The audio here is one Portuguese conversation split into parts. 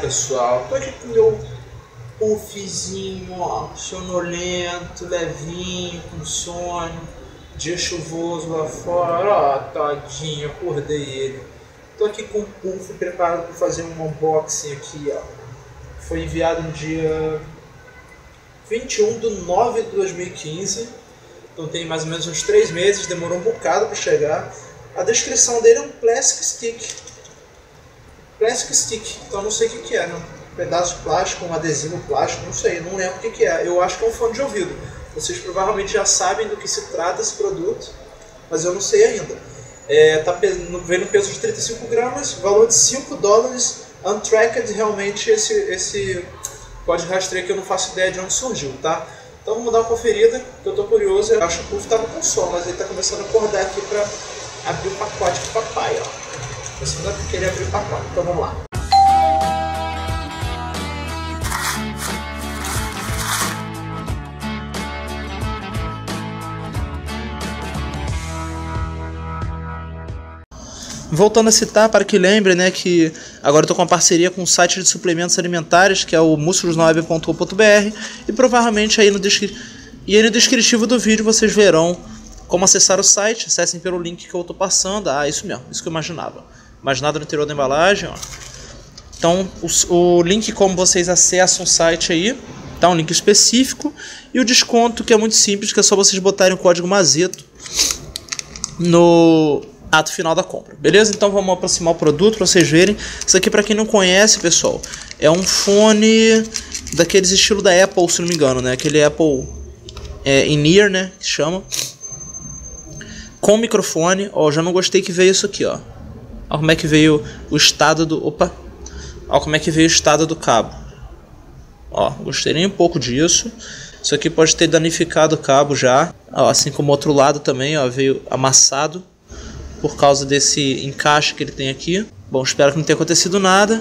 pessoal, tô aqui com meu puffzinho, ó, sonolento, levinho, com sono, dia chuvoso lá fora, ó, tadinho, acordei ele. Tô aqui com o puff preparado para fazer um unboxing aqui, ó. Foi enviado no dia 21 de 9 de 2015, então tem mais ou menos uns 3 meses, demorou um bocado para chegar. A descrição dele é um plastic stick. Plastic stick, então não sei o que, que é, não. Um pedaço de plástico, um adesivo plástico, não sei, não lembro o que, que é. Eu acho que é um fone de ouvido. Vocês provavelmente já sabem do que se trata esse produto, mas eu não sei ainda. É, tá, vem no peso de 35 gramas, valor de 5 dólares, untracked, realmente esse, esse código rastreio que eu não faço ideia de onde surgiu, tá? Então vamos dar uma conferida, que eu tô curioso, eu acho que o Puff tava com som, mas ele tá começando a acordar aqui pra abrir o pacote pro papai, ó. Você vai querer abrir o pacote, então vamos lá. Voltando a citar, para que lembre, né, que agora estou com uma parceria com um site de suplementos alimentares, que é o musculosnoab.com.br, e provavelmente aí no, descri e aí no descritivo do vídeo vocês verão como acessar o site, acessem pelo link que eu estou passando. Ah, isso mesmo, isso que eu imaginava. Mais nada no interior da embalagem, ó. Então, o, o link como vocês acessam o site aí, tá um link específico, e o desconto que é muito simples, que é só vocês botarem o código Mazeto no ato final da compra. Beleza? Então vamos aproximar o produto para vocês verem. Isso aqui para quem não conhece, pessoal, é um fone daqueles estilo da Apple, se não me engano, né? Aquele Apple é, in-ear, né? Que chama. Com microfone. Ó, já não gostei que veio isso aqui, ó. Olha como é que veio o estado do... Opa! Olha como é que veio o estado do cabo. Ó, gostei nem um pouco disso. Isso aqui pode ter danificado o cabo já. Ó, assim como o outro lado também, ó, veio amassado por causa desse encaixe que ele tem aqui. Bom, espero que não tenha acontecido nada.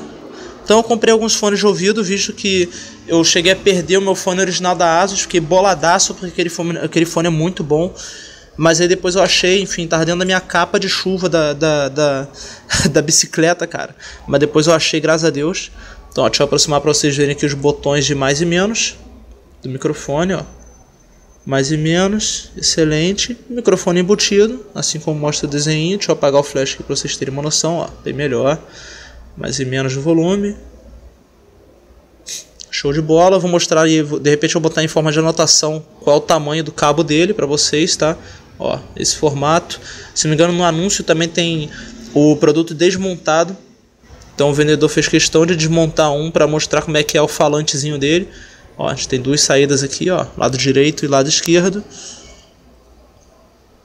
Então eu comprei alguns fones de ouvido, visto que eu cheguei a perder o meu fone original da Asus, fiquei boladaço porque aquele fone, aquele fone é muito bom. Mas aí depois eu achei, enfim, tava dentro da minha capa de chuva da, da, da, da bicicleta, cara. Mas depois eu achei, graças a Deus. Então, ó, deixa eu aproximar para vocês verem aqui os botões de mais e menos do microfone, ó mais e menos, excelente. Microfone embutido, assim como mostra o desenho. Deixa eu apagar o flash aqui para vocês terem uma noção, ó, bem melhor. Mais e menos de volume. Show de bola, vou mostrar aí, de repente eu vou botar em forma de anotação qual o tamanho do cabo dele para vocês, tá? Ó, esse formato. Se não me engano, no anúncio também tem o produto desmontado. Então o vendedor fez questão de desmontar um para mostrar como é que é o falantezinho dele. Ó, a gente tem duas saídas aqui, ó, lado direito e lado esquerdo.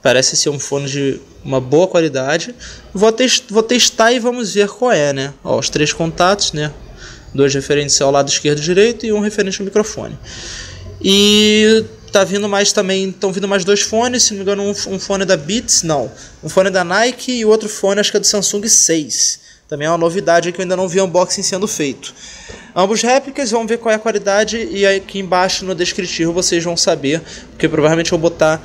Parece ser um fone de uma boa qualidade. Vou, test vou testar e vamos ver qual é, né? Ó, os três contatos, né? Dois referentes ao lado esquerdo e direito e um referente ao microfone. E tá vindo mais também, estão vindo mais dois fones, se não me engano, um, um, fone da Beats, não. Um fone da Nike e outro fone, acho que é do Samsung 6. Também é uma novidade que eu ainda não vi unboxing sendo feito. Ambos réplicas, vamos ver qual é a qualidade e aqui embaixo no descritivo vocês vão saber, porque provavelmente eu vou botar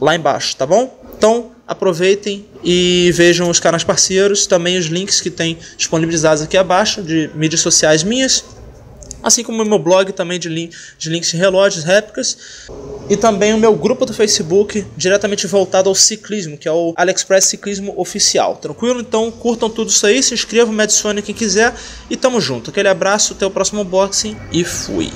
lá embaixo, tá bom? Então aproveitem e vejam os canais parceiros, também os links que tem disponibilizados aqui abaixo de mídias sociais minhas assim como o meu blog também de, link, de links de relógios, réplicas, e também o meu grupo do Facebook diretamente voltado ao ciclismo, que é o AliExpress Ciclismo Oficial. Tranquilo? Então curtam tudo isso aí, se inscrevam, me adicione quem quiser e tamo junto. Aquele abraço, até o próximo unboxing e fui!